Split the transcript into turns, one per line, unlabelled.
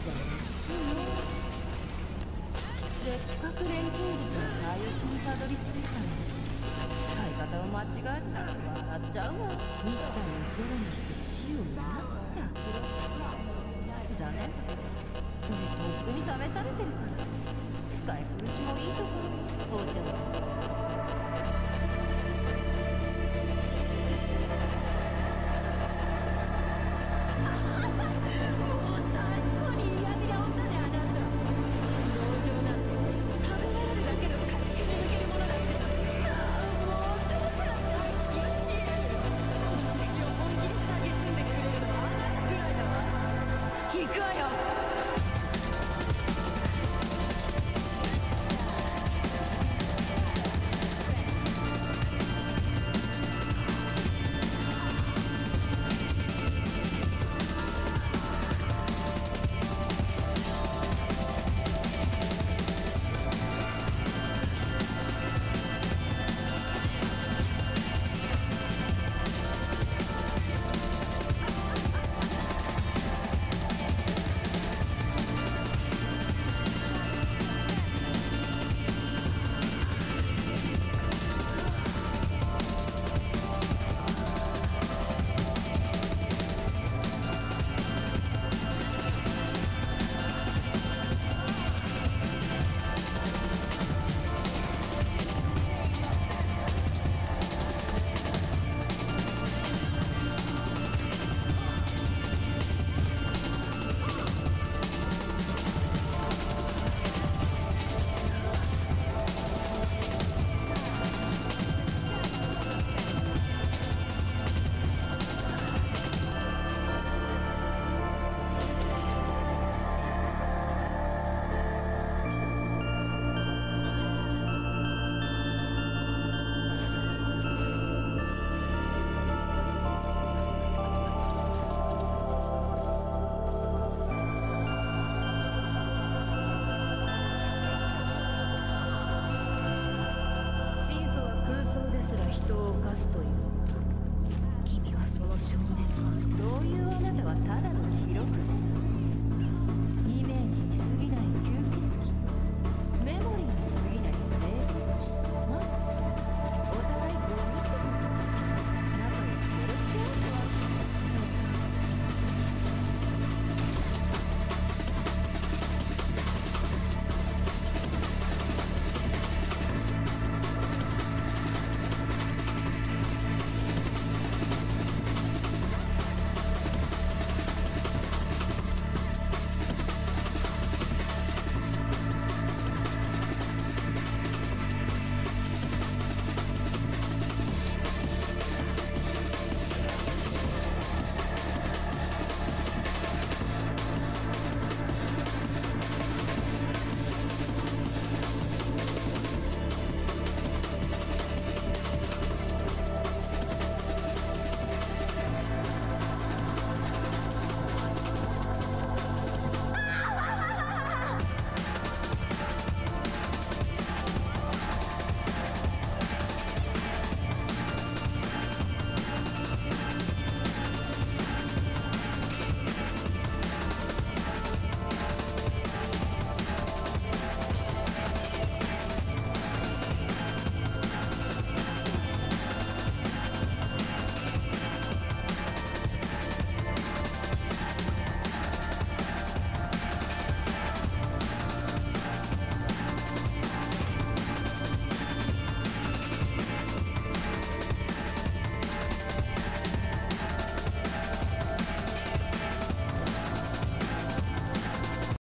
賢者らしい？ねせっかく錬金術の最悪にたどり着いたの。に使い方を間違えたら笑っちゃうわ。一切ゼロに。